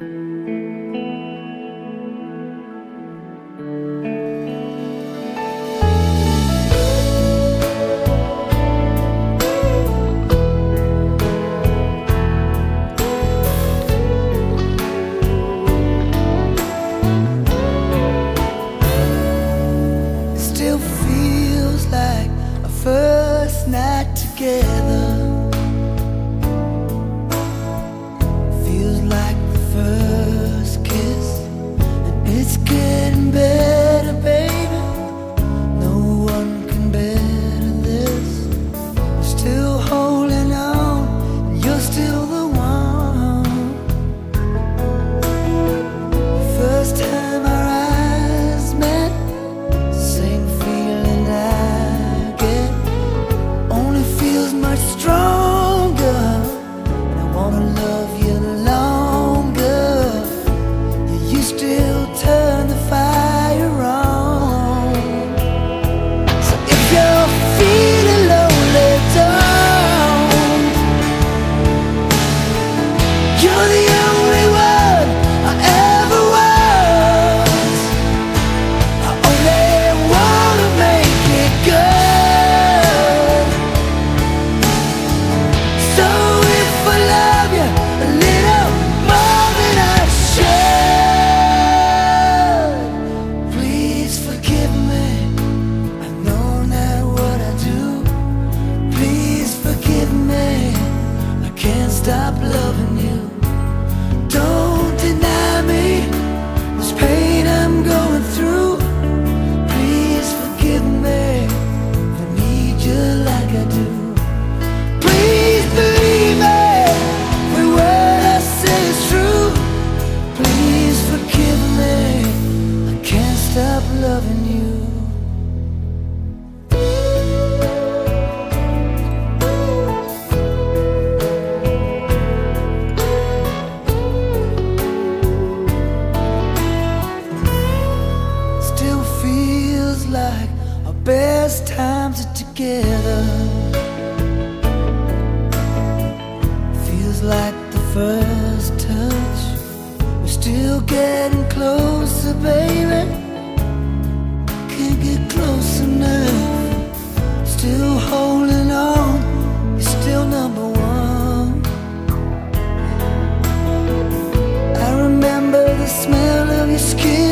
first closer, baby. Can't get close enough. Still holding on. You're still number one. I remember the smell of your skin.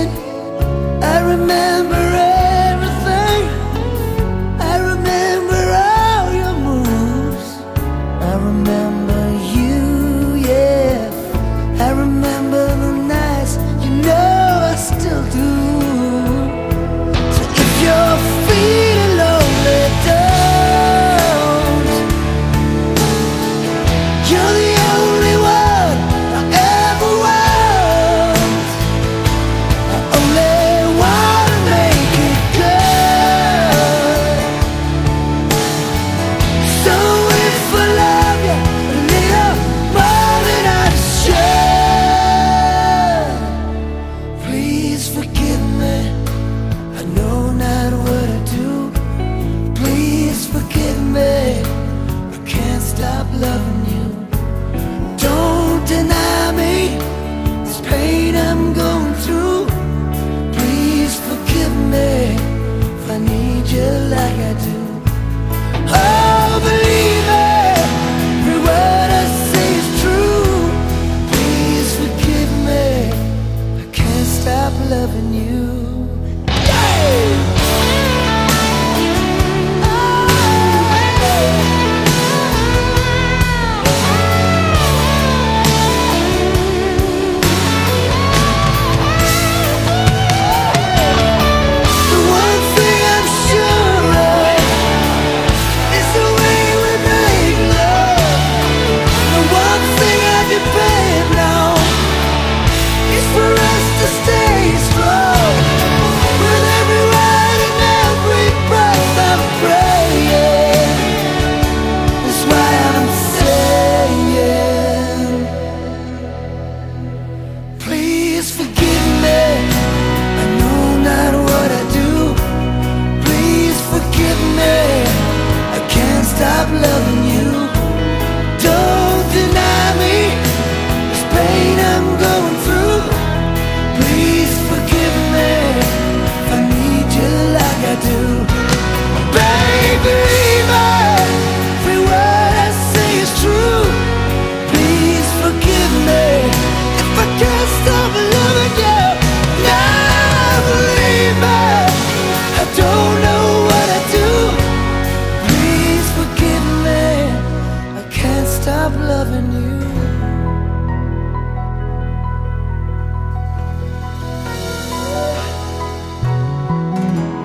stop loving you.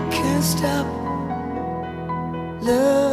Can't stop loving.